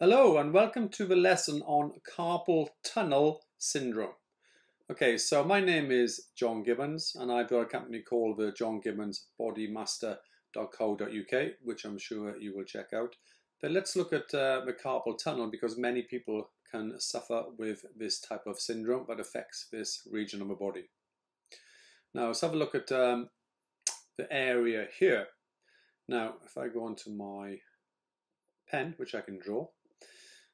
Hello and welcome to the lesson on carpal tunnel syndrome. Okay, so my name is John Gibbons and I've got a company called the John Gibbons Bodymaster.co.uk, which I'm sure you will check out. But let's look at uh, the carpal tunnel because many people can suffer with this type of syndrome that affects this region of the body. Now let's have a look at um, the area here. Now, if I go onto my pen, which I can draw,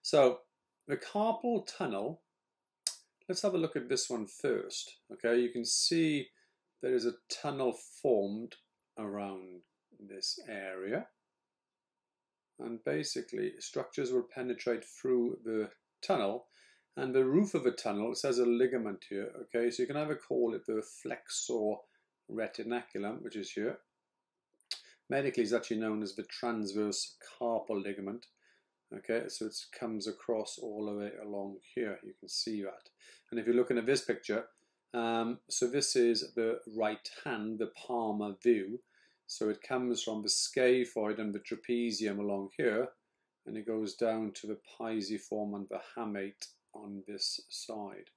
so the carpal tunnel, let's have a look at this one first. Okay, you can see there is a tunnel formed around this area. And basically structures will penetrate through the tunnel and the roof of the tunnel says a ligament here. Okay, so you can either call it the flexor retinaculum, which is here. Medically, it's actually known as the transverse carpal ligament. Okay, so it comes across all the way along here. You can see that. And if you're looking at this picture, um, so this is the right hand, the palmar view. So it comes from the scaphoid and the trapezium along here, and it goes down to the pisiform and the hamate on this side.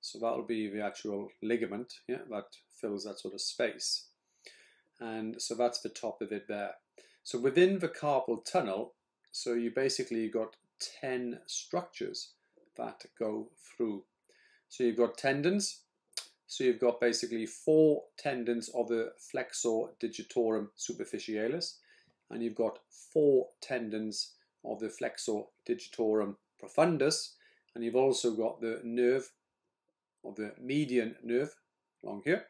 So that'll be the actual ligament, yeah, that fills that sort of space. And so that's the top of it there. So within the carpal tunnel, so you basically got 10 structures that go through. So you've got tendons. So you've got basically four tendons of the flexor digitorum superficialis, and you've got four tendons of the flexor digitorum profundus, and you've also got the nerve of the median nerve along here,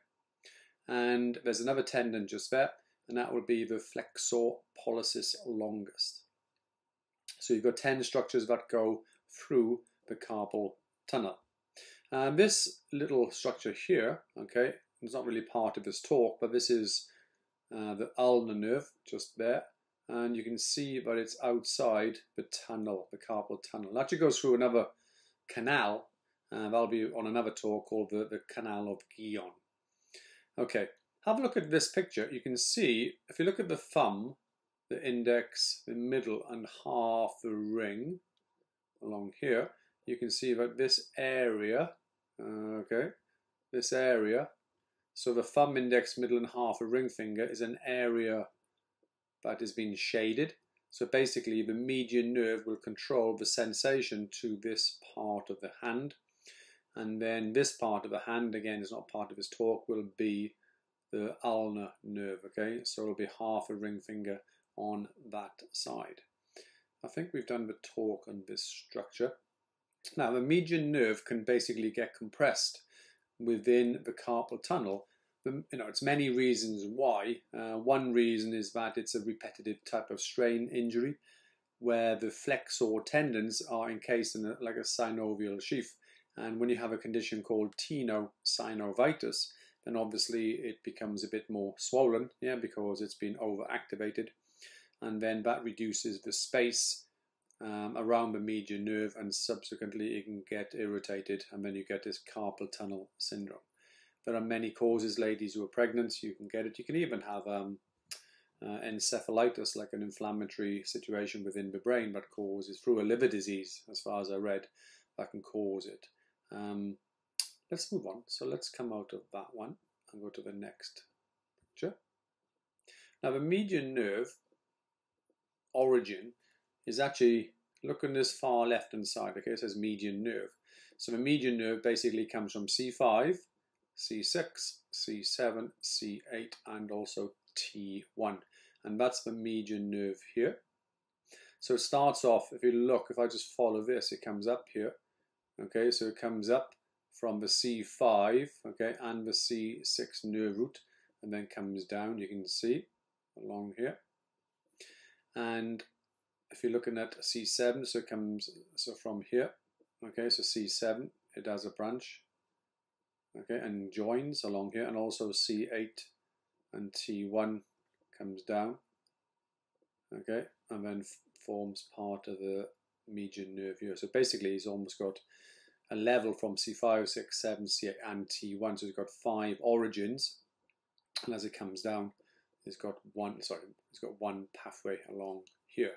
and there's another tendon just there, and that would be the flexor pollicis longus. So you've got 10 structures that go through the carpal tunnel. And this little structure here, okay, it's not really part of this talk, but this is uh, the ulnar nerve just there. And you can see that it's outside the tunnel, the carpal tunnel. It actually goes through another canal. Uh, that'll be on another talk called the, the Canal of Guyon. Okay, have a look at this picture. You can see, if you look at the thumb, the index, the middle and half the ring along here, you can see that this area, uh, okay, this area, so the thumb index, middle and half a ring finger is an area that has been shaded. So basically the median nerve will control the sensation to this part of the hand. And then this part of the hand, again, is not part of this talk, will be the ulnar nerve, okay? So it'll be half a ring finger on that side. I think we've done the talk on this structure. Now the median nerve can basically get compressed within the carpal tunnel. You know, it's many reasons why. Uh, one reason is that it's a repetitive type of strain injury where the flexor tendons are encased in a, like a synovial sheath. And when you have a condition called tenosynovitis, then obviously it becomes a bit more swollen, yeah, because it's been overactivated and then that reduces the space um, around the median nerve and subsequently it can get irritated and then you get this carpal tunnel syndrome. There are many causes, ladies who are pregnant, you can get it. You can even have um, uh, encephalitis, like an inflammatory situation within the brain that causes, through a liver disease, as far as I read, that can cause it. Um, let's move on. So let's come out of that one and go to the next picture. Now the median nerve origin is actually, look on this far left hand side, okay, it says median nerve. So the median nerve basically comes from C5, C6, C7, C8, and also T1. And that's the median nerve here. So it starts off, if you look, if I just follow this, it comes up here. Okay, so it comes up from the C5, okay, and the C6 nerve root, and then comes down, you can see, along here and if you're looking at C7 so it comes so from here okay so C7 it has a branch okay and joins along here and also C8 and T1 comes down okay and then forms part of the median nerve here. So basically he's almost got a level from C5, 6, 7, C8 and T1 so he's got five origins and as it comes down it's got one sorry it's got one pathway along here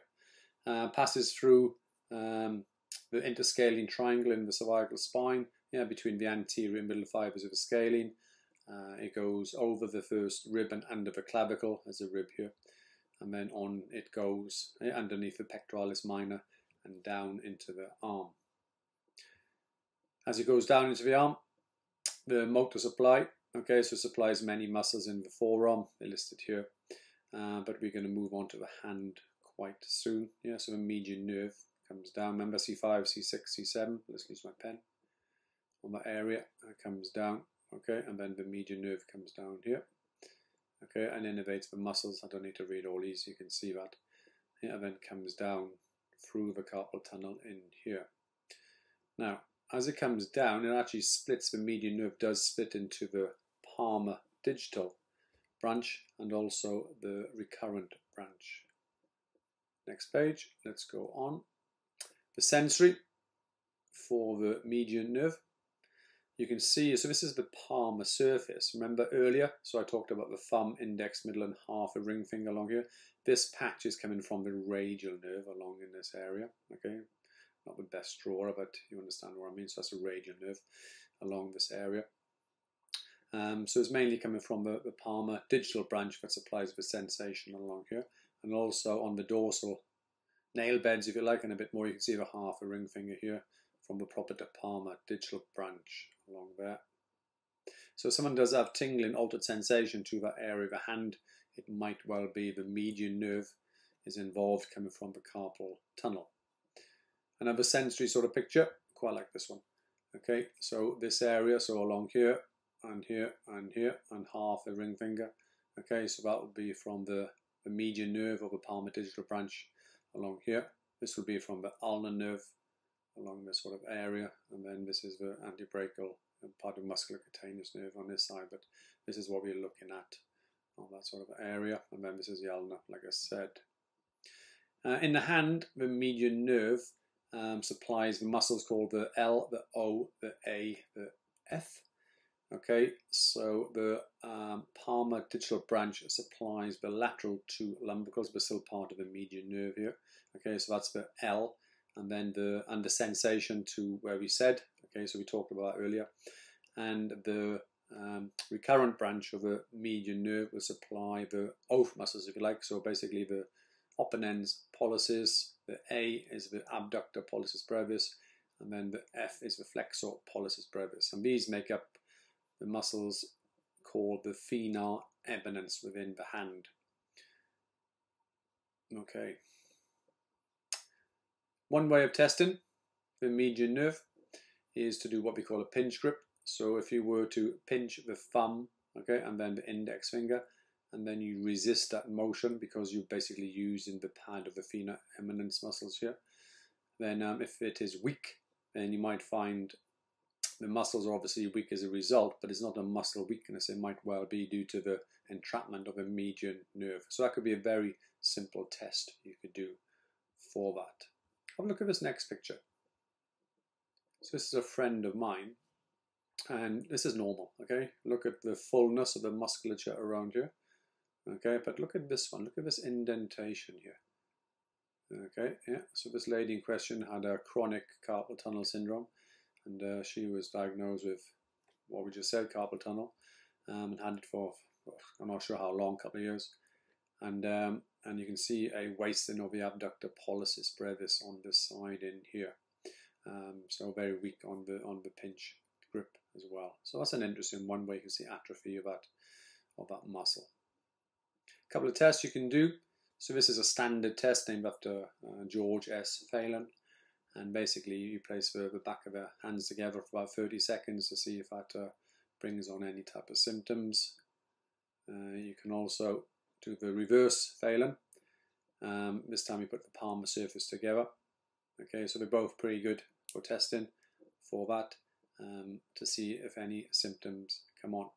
uh, passes through um, the interscalene triangle in the cervical spine, yeah, between the anterior and middle fibers of the scalene. Uh, it goes over the first rib and under the clavicle, as a rib here, and then on it goes eh, underneath the pectoralis minor and down into the arm. As it goes down into the arm, the motor supply, okay, so supplies many muscles in the forearm, they're listed here, uh, but we're going to move on to the hand quite soon. Yeah, so the median nerve comes down. Remember C5, C6, C7. Let's use my pen on that area. It comes down. Okay, and then the median nerve comes down here. Okay, and innervates the muscles. I don't need to read all these. You can see that. Yeah, and then comes down through the carpal tunnel in here. Now, as it comes down, it actually splits. The median nerve does split into the palmar digital branch and also the recurrent branch. Next page, let's go on. The sensory for the median nerve. You can see, so this is the palmar surface. Remember earlier, so I talked about the thumb, index, middle and half a ring finger along here. This patch is coming from the radial nerve along in this area, okay? Not the best drawer, but you understand what I mean. So that's a radial nerve along this area. Um, so it's mainly coming from the, the palmar digital branch that supplies the sensation along here and also on the dorsal nail beds if you like and a bit more you can see the half a ring finger here from the proper palmar digital branch along there. So if someone does have tingling, altered sensation to that area of the hand, it might well be the median nerve is involved coming from the carpal tunnel. Another sensory sort of picture, quite like this one. Okay, so this area, so along here, and here, and here, and half the ring finger. Okay, so that would be from the the median nerve of the palmar digital branch along here. This would be from the ulnar nerve along this sort of area, and then this is the antebrachial part of musculocutaneous nerve on this side, but this is what we're looking at on that sort of area, and then this is the ulnar, like I said. Uh, in the hand, the median nerve um, supplies the muscles called the L, the O, the A, the F, Okay, so the um, palmar digital branch supplies the lateral two lumbricals, but still part of the median nerve here. Okay, so that's the L, and then the and the sensation to where we said. Okay, so we talked about earlier, and the um, recurrent branch of the median nerve will supply the off muscles, if you like. So basically, the opponens pollicis, the A is the abductor pollicis brevis, and then the F is the flexor pollicis brevis, and these make up the muscles called the thenar eminence within the hand. Okay. One way of testing the median nerve is to do what we call a pinch grip. So if you were to pinch the thumb, okay, and then the index finger, and then you resist that motion because you're basically using the pad of the thenar eminence muscles here, then um, if it is weak, then you might find the muscles are obviously weak as a result, but it's not a muscle weakness. It might well be due to the entrapment of a median nerve. So that could be a very simple test you could do for that. Have a look at this next picture. So this is a friend of mine, and this is normal, okay? Look at the fullness of the musculature around here, okay? But look at this one, look at this indentation here. Okay, yeah, so this lady in question had a chronic carpal tunnel syndrome and uh, she was diagnosed with what we just said, carpal tunnel, um, and had it for I'm not sure how long, couple of years, and um, and you can see a wasting of the abductor pollicis brevis on this side in here, um, so very weak on the on the pinch grip as well. So that's an interesting one where you can see atrophy of that of that muscle. A couple of tests you can do. So this is a standard test named after uh, George S. Phalen and basically you place the, the back of the hands together for about 30 seconds to see if that uh, brings on any type of symptoms. Uh, you can also do the reverse Phalen. Um, this time you put the palm surface together. Okay, so they're both pretty good for testing for that um, to see if any symptoms come on.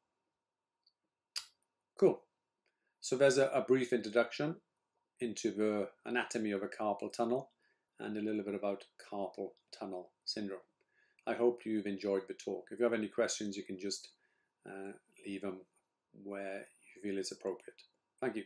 Cool. So there's a, a brief introduction into the anatomy of a carpal tunnel and a little bit about carpal tunnel syndrome. I hope you've enjoyed the talk. If you have any questions, you can just uh, leave them where you feel it's appropriate. Thank you.